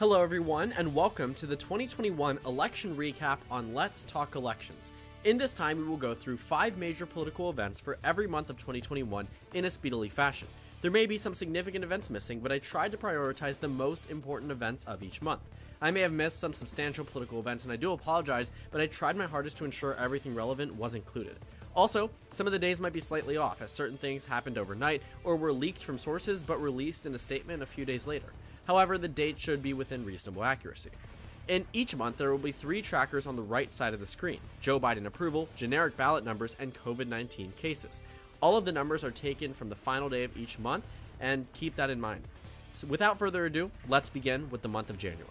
Hello, everyone, and welcome to the 2021 election recap on Let's Talk Elections. In this time, we will go through five major political events for every month of 2021 in a speedily fashion. There may be some significant events missing, but I tried to prioritize the most important events of each month. I may have missed some substantial political events, and I do apologize, but I tried my hardest to ensure everything relevant was included. Also, some of the days might be slightly off, as certain things happened overnight or were leaked from sources but released in a statement a few days later. However, the date should be within reasonable accuracy. In each month, there will be three trackers on the right side of the screen Joe Biden approval, generic ballot numbers, and COVID 19 cases. All of the numbers are taken from the final day of each month, and keep that in mind. So, without further ado, let's begin with the month of January.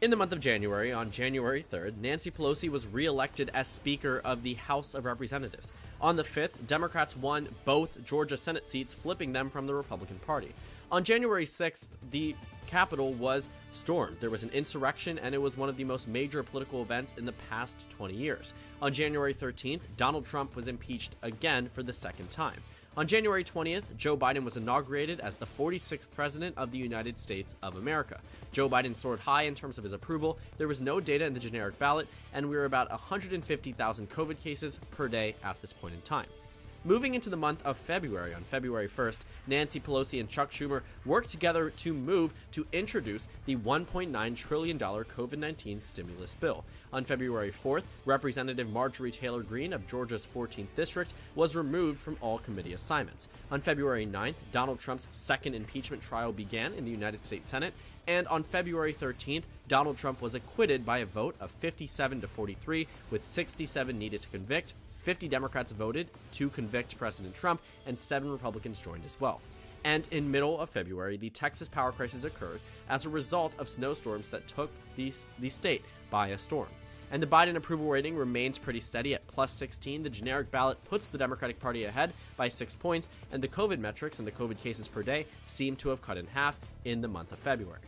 In the month of January, on January 3rd, Nancy Pelosi was re-elected as Speaker of the House of Representatives. On the 5th, Democrats won both Georgia Senate seats, flipping them from the Republican Party. On January 6th, the Capitol was stormed. There was an insurrection, and it was one of the most major political events in the past 20 years. On January 13th, Donald Trump was impeached again for the second time. On January 20th, Joe Biden was inaugurated as the 46th President of the United States of America. Joe Biden soared high in terms of his approval, there was no data in the generic ballot, and we were about 150,000 COVID cases per day at this point in time. Moving into the month of February, on February 1st, Nancy Pelosi and Chuck Schumer worked together to move to introduce the $1.9 trillion COVID 19 stimulus bill. On February 4th, Representative Marjorie Taylor Greene of Georgia's 14th District was removed from all committee assignments. On February 9th, Donald Trump's second impeachment trial began in the United States Senate, and on February 13th, Donald Trump was acquitted by a vote of 57 to 43, with 67 needed to convict. 50 Democrats voted to convict President Trump, and 7 Republicans joined as well. And in middle of February, the Texas power crisis occurred as a result of snowstorms that took the, the state by a storm. And the Biden approval rating remains pretty steady at plus 16. The generic ballot puts the Democratic Party ahead by six points, and the COVID metrics and the COVID cases per day seem to have cut in half in the month of February.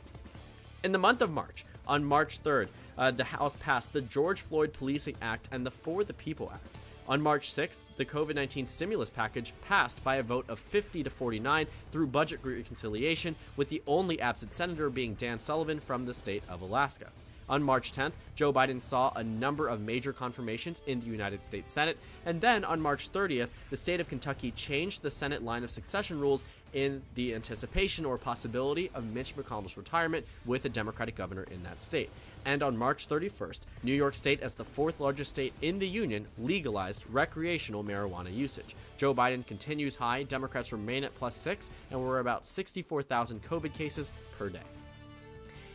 In the month of March, on March 3rd, uh, the House passed the George Floyd Policing Act and the For the People Act. On March 6th, the COVID 19 stimulus package passed by a vote of 50 to 49 through budget reconciliation, with the only absent senator being Dan Sullivan from the state of Alaska. On March 10th, Joe Biden saw a number of major confirmations in the United States Senate, and then on March 30th, the state of Kentucky changed the Senate line of succession rules in the anticipation or possibility of Mitch McConnell's retirement with a Democratic governor in that state. And on March 31st, New York State, as the fourth largest state in the union, legalized recreational marijuana usage. Joe Biden continues high, Democrats remain at plus six, and we're about 64,000 COVID cases per day.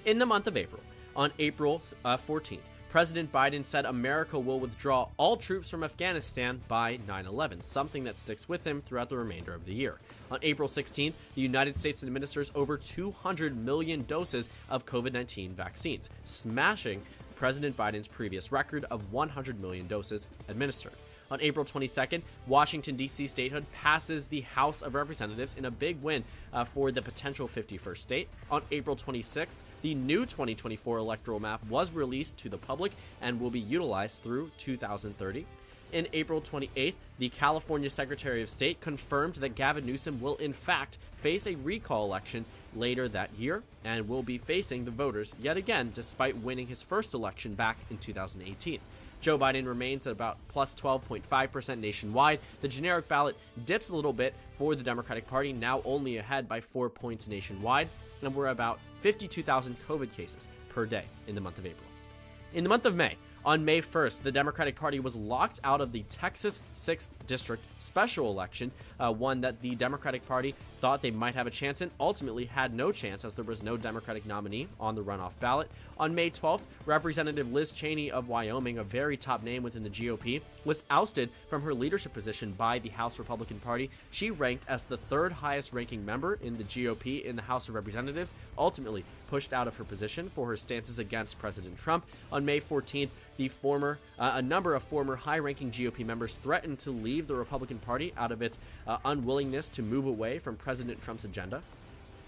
In the month of April, on April uh, 14th, President Biden said America will withdraw all troops from Afghanistan by 9 11, something that sticks with him throughout the remainder of the year. On April 16th, the United States administers over 200 million doses of COVID 19 vaccines, smashing President Biden's previous record of 100 million doses administered. On April 22nd, Washington, D.C. statehood passes the House of Representatives in a big win uh, for the potential 51st state. On April 26th, the new 2024 electoral map was released to the public and will be utilized through 2030. In April 28th, the California Secretary of State confirmed that Gavin Newsom will, in fact, face a recall election later that year and will be facing the voters yet again despite winning his first election back in 2018. Joe Biden remains at about plus 12.5% nationwide. The generic ballot dips a little bit for the Democratic Party, now only ahead by four points nationwide, and we're about 52,000 COVID cases per day in the month of April. In the month of May, on May 1st, the Democratic Party was locked out of the Texas 6th District special election, uh, one that the Democratic Party thought they might have a chance in, ultimately had no chance as there was no Democratic nominee on the runoff ballot. On May 12th, Representative Liz Cheney of Wyoming, a very top name within the GOP, was ousted from her leadership position by the House Republican Party. She ranked as the third highest ranking member in the GOP in the House of Representatives, ultimately pushed out of her position for her stances against President Trump. On May 14th, the former, uh, a number of former high-ranking GOP members threatened to leave the Republican Party out of its uh, unwillingness to move away from President Trump's agenda.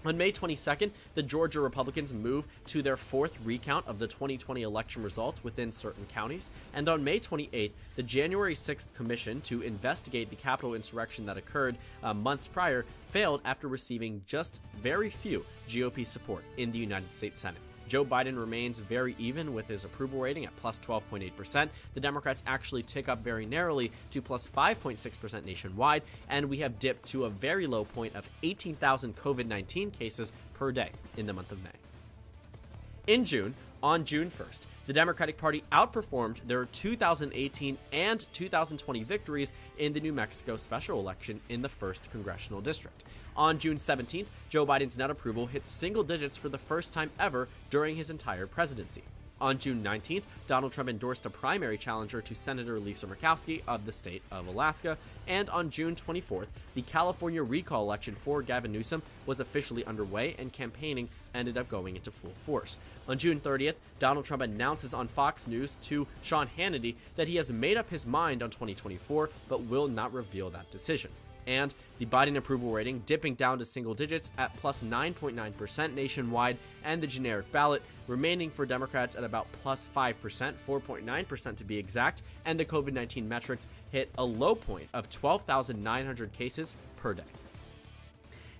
On May 22nd, the Georgia Republicans move to their fourth recount of the 2020 election results within certain counties. And on May 28th, the January 6th commission to investigate the Capitol insurrection that occurred uh, months prior failed after receiving just very few GOP support in the United States Senate. Joe Biden remains very even with his approval rating at plus 12.8%. The Democrats actually tick up very narrowly to plus 5.6% nationwide, and we have dipped to a very low point of 18,000 COVID 19 cases per day in the month of May. In June, on June 1st, the Democratic Party outperformed their 2018 and 2020 victories in the New Mexico special election in the 1st Congressional District. On June 17th, Joe Biden's net approval hit single digits for the first time ever during his entire presidency. On June 19th, Donald Trump endorsed a primary challenger to Senator Lisa Murkowski of the state of Alaska. And on June 24th, the California recall election for Gavin Newsom was officially underway and campaigning ended up going into full force. On June 30th, Donald Trump announces on Fox News to Sean Hannity that he has made up his mind on 2024 but will not reveal that decision and the Biden approval rating dipping down to single digits at plus 9.9% nationwide, and the generic ballot remaining for Democrats at about plus 5%, 4.9% to be exact, and the COVID 19 metrics hit a low point of 12,900 cases per day.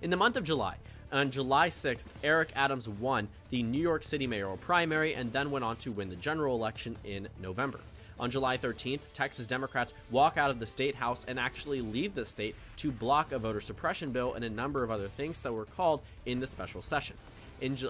In the month of July, on July 6th, Eric Adams won the New York City mayoral primary and then went on to win the general election in November. On July 13th, Texas Democrats walk out of the state house and actually leave the state to block a voter suppression bill and a number of other things that were called in the special session.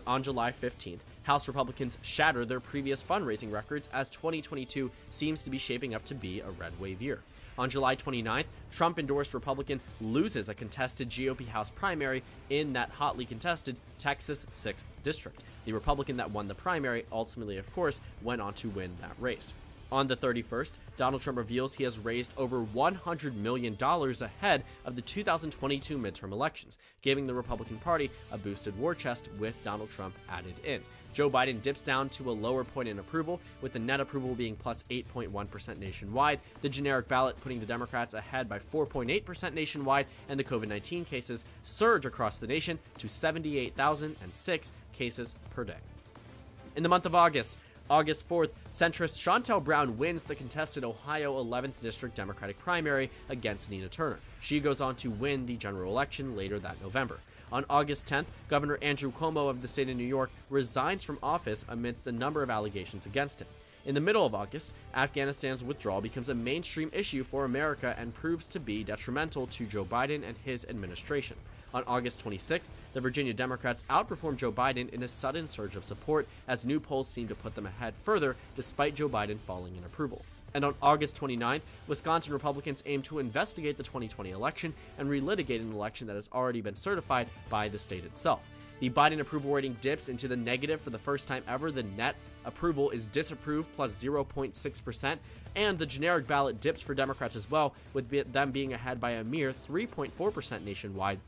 On July 15th, House Republicans shatter their previous fundraising records as 2022 seems to be shaping up to be a red wave year. On July 29th, Trump endorsed Republican loses a contested GOP House primary in that hotly contested Texas 6th district. The Republican that won the primary ultimately, of course, went on to win that race. On the 31st, Donald Trump reveals he has raised over $100 million ahead of the 2022 midterm elections, giving the Republican Party a boosted war chest with Donald Trump added in. Joe Biden dips down to a lower point in approval, with the net approval being plus 8.1 nationwide, the generic ballot putting the Democrats ahead by 4.8% nationwide, and the COVID 19 cases surge across the nation to 78,006 cases per day. In the month of August, August 4th, centrist Shontel Brown wins the contested Ohio 11th District Democratic primary against Nina Turner. She goes on to win the general election later that November. On August 10th, Governor Andrew Cuomo of the state of New York resigns from office amidst a number of allegations against him. In the middle of August, Afghanistan's withdrawal becomes a mainstream issue for America and proves to be detrimental to Joe Biden and his administration. On August 26th, the Virginia Democrats outperformed Joe Biden in a sudden surge of support as new polls seemed to put them ahead further despite Joe Biden falling in approval. And on August 29th, Wisconsin Republicans aim to investigate the 2020 election and relitigate an election that has already been certified by the state itself. The Biden approval rating dips into the negative for the first time ever. The net approval is disapproved plus 0.6%, and the generic ballot dips for Democrats as well, with them being ahead by a mere 3.4% nationwide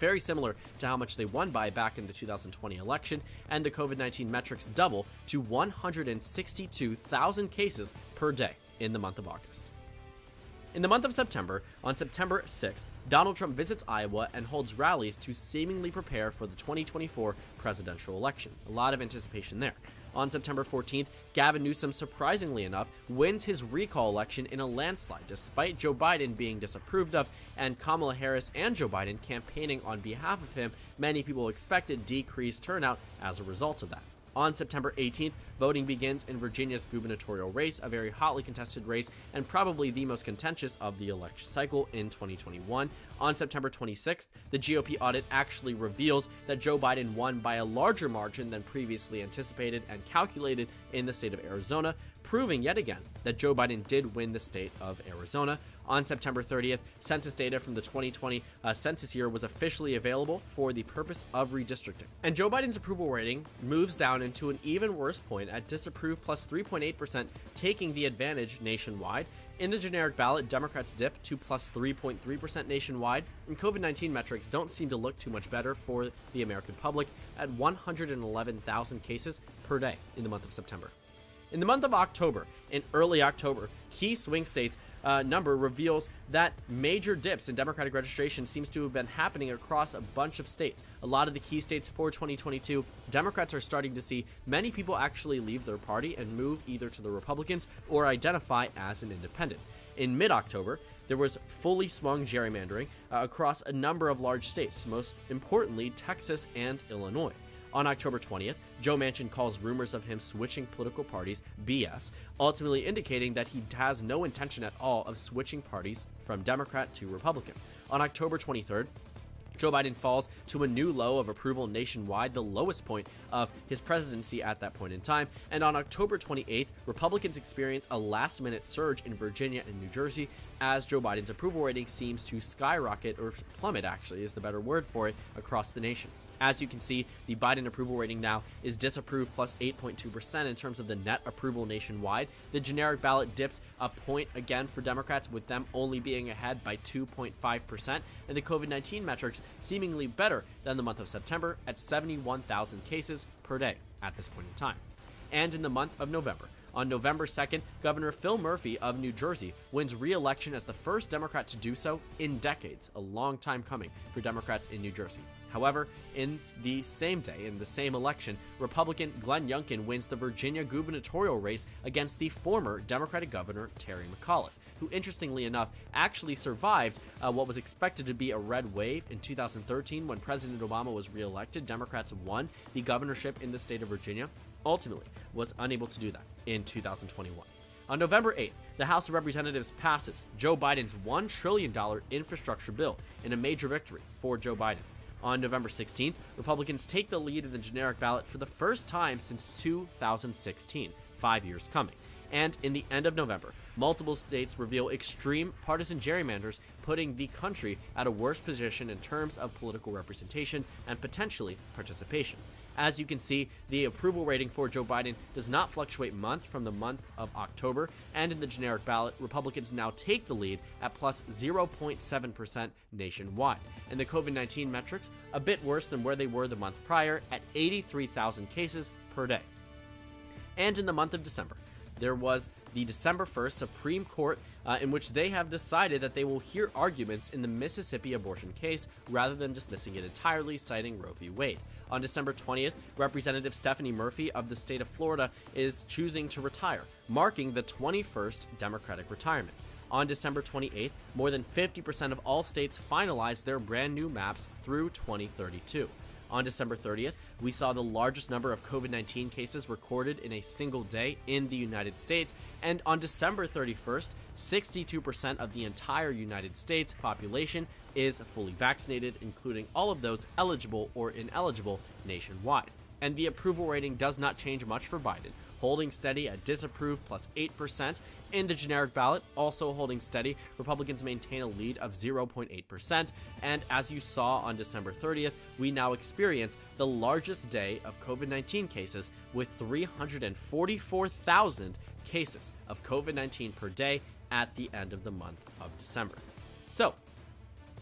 very similar to how much they won by back in the 2020 election, and the COVID 19 metrics double to 162,000 cases per day in the month of August. In the month of September, on September 6th, Donald Trump visits Iowa and holds rallies to seemingly prepare for the 2024 presidential election. A lot of anticipation there. On September 14th, Gavin Newsom, surprisingly enough, wins his recall election in a landslide, despite Joe Biden being disapproved of and Kamala Harris and Joe Biden campaigning on behalf of him. Many people expected decreased turnout as a result of that. On September 18th, voting begins in Virginia's gubernatorial race, a very hotly contested race and probably the most contentious of the election cycle in 2021. On September 26th, the GOP audit actually reveals that Joe Biden won by a larger margin than previously anticipated and calculated in the state of Arizona, proving yet again that Joe Biden did win the state of Arizona. On September 30th, census data from the 2020 uh, census year was officially available for the purpose of redistricting. And Joe Biden's approval rating moves down into an even worse point at disapprove plus 3.8%, taking the advantage nationwide. In the generic ballot, Democrats dip to plus 3.3% nationwide, and COVID 19 metrics don't seem to look too much better for the American public at 111,000 cases per day in the month of September. In the month of October, in early October, key swing states uh, number reveals that major dips in Democratic registration seems to have been happening across a bunch of states. A lot of the key states for 2022, Democrats are starting to see many people actually leave their party and move either to the Republicans or identify as an independent. In mid October, there was fully swung gerrymandering uh, across a number of large states, most importantly, Texas and Illinois. On October 20th, Joe Manchin calls rumors of him switching political parties BS, ultimately indicating that he has no intention at all of switching parties from Democrat to Republican. On October 23rd, Joe Biden falls to a new low of approval nationwide, the lowest point of his presidency at that point in time. And on October 28th, Republicans experience a last minute surge in Virginia and New Jersey as Joe Biden's approval rating seems to skyrocket, or plummet actually is the better word for it, across the nation. As you can see, the Biden approval rating now is disapprove plus 8.2% in terms of the net approval nationwide. The generic ballot dips a point again for Democrats, with them only being ahead by 2.5%, and the COVID 19 metrics seemingly better than the month of September at 71,000 cases per day at this point in time. And in the month of November, on November 2nd, Governor Phil Murphy of New Jersey wins re election as the first Democrat to do so in decades, a long time coming for Democrats in New Jersey. However, in the same day, in the same election, Republican Glenn Youngkin wins the Virginia gubernatorial race against the former Democratic governor Terry McAuliffe, who, interestingly enough, actually survived uh, what was expected to be a red wave in 2013 when President Obama was reelected. Democrats won the governorship in the state of Virginia, ultimately was unable to do that in 2021. On November 8th, the House of Representatives passes Joe Biden's $1 trillion infrastructure bill in a major victory for Joe Biden. On November 16th, Republicans take the lead in the generic ballot for the first time since 2016, five years coming. And in the end of November, multiple states reveal extreme partisan gerrymanders, putting the country at a worse position in terms of political representation and potentially participation. As you can see, the approval rating for Joe Biden does not fluctuate month from the month of October, and in the generic ballot, Republicans now take the lead at plus 0.7% nationwide. And the COVID 19 metrics, a bit worse than where they were the month prior at 83,000 cases per day. And in the month of December, there was the December 1st Supreme Court, uh, in which they have decided that they will hear arguments in the Mississippi abortion case rather than dismissing it entirely, citing Roe v. Wade. On December 20th, Representative Stephanie Murphy of the state of Florida is choosing to retire, marking the 21st Democratic retirement. On December 28th, more than 50% of all states finalized their brand new maps through 2032. On December 30th, we saw the largest number of COVID 19 cases recorded in a single day in the United States. And on December 31st, 62% of the entire United States population is fully vaccinated, including all of those eligible or ineligible nationwide. And the approval rating does not change much for Biden holding steady at disapprove plus 8%. In the generic ballot, also holding steady, Republicans maintain a lead of 0.8%. And as you saw on December 30th, we now experience the largest day of COVID 19 cases with 344,000 cases of COVID 19 per day at the end of the month of December. So,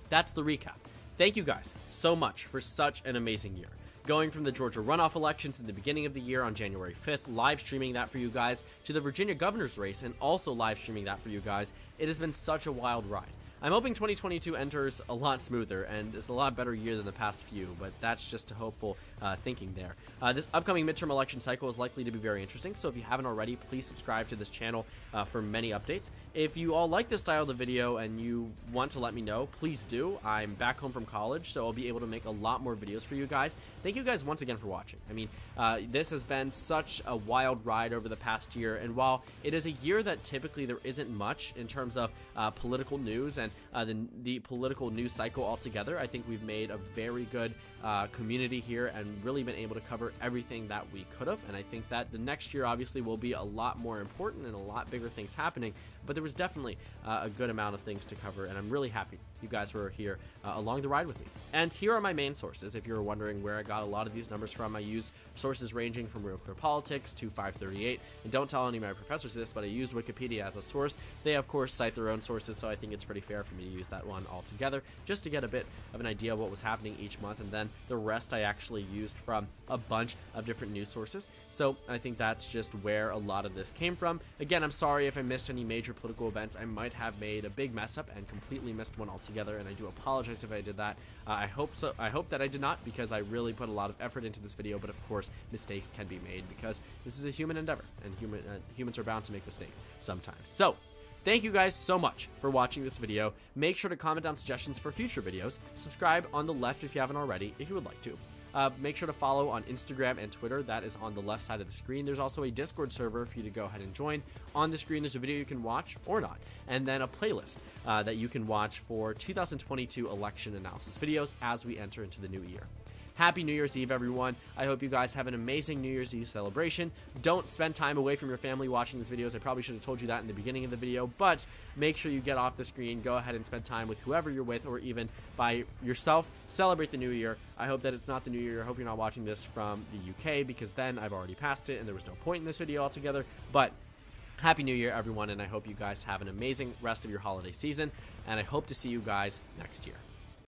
that's the recap. Thank you guys so much for such an amazing year going from the Georgia runoff elections in the beginning of the year on January 5th, live streaming that for you guys, to the Virginia governor's race, and also live streaming that for you guys. It has been such a wild ride. I'm hoping 2022 enters a lot smoother and is a lot better year than the past few, but that's just a hopeful uh, thinking there. Uh, this upcoming midterm election cycle is likely to be very interesting, so if you haven't already, please subscribe to this channel uh, for many updates. If you all like this style of the video and you want to let me know, please do. I'm back home from college, so I'll be able to make a lot more videos for you guys. Thank you guys once again for watching. I mean, uh, this has been such a wild ride over the past year, and while it is a year that typically there isn't much in terms of uh, political news uh, the, the political news cycle altogether. I think we've made a very good uh, community here and really been able to cover everything that we could have. And I think that the next year obviously will be a lot more important and a lot bigger things happening. But there was definitely uh, a good amount of things to cover, and I'm really happy you guys were here uh, along the ride with me. And here are my main sources. If you're wondering where I got a lot of these numbers from, I use sources ranging from Real Clear Politics to 538. And don't tell any of my professors this, but I used Wikipedia as a source. They, of course, cite their own sources, so I think it's pretty fair for me to use that one altogether, just to get a bit of an idea of what was happening each month. And then the rest I actually used from a bunch of different news sources. So I think that's just where a lot of this came from. Again, I'm sorry if I missed any major political events. I might have made a big mess up and completely missed one altogether, and I do apologize if I did that. Uh, I hope so. I hope that I did not because I really put a lot of effort into this video. But of course, mistakes can be made because this is a human endeavor, and human uh, humans are bound to make mistakes sometimes. So. Thank you guys so much for watching this video. Make sure to comment down suggestions for future videos. Subscribe on the left if you haven't already, if you would like to. Uh, make sure to follow on Instagram and Twitter. That is on the left side of the screen. There's also a Discord server for you to go ahead and join. On the screen, there's a video you can watch or not, and then a playlist uh, that you can watch for 2022 election analysis videos as we enter into the new year. Happy New Year's Eve, everyone. I hope you guys have an amazing New Year's Eve celebration. Don't spend time away from your family watching these videos. I probably should have told you that in the beginning of the video, but make sure you get off the screen, go ahead and spend time with whoever you're with, or even by yourself. Celebrate the new year. I hope that it's not the new year. I hope you're not watching this from the UK, because then I've already passed it and there was no point in this video altogether. But Happy New Year, everyone, and I hope you guys have an amazing rest of your holiday season, and I hope to see you guys next year.